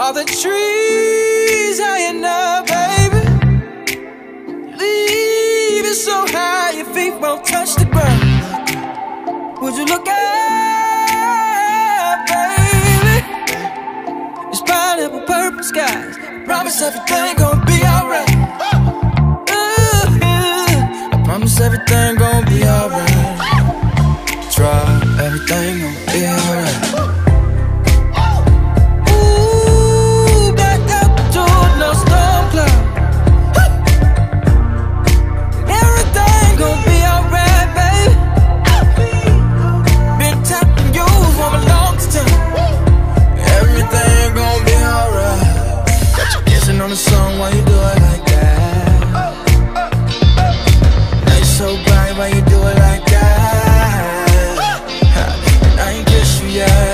All the trees high enough, baby. Leave it so high your feet won't touch the ground. Would you look up, baby? It's pineapple purple skies. Promise everything gonna be alright. Ooh, I promise everything gonna be alright. Try everything gonna be alright. You on the song while you do it like that. Night so bright while you do it like that. Ha, And I ain't kissed you yet.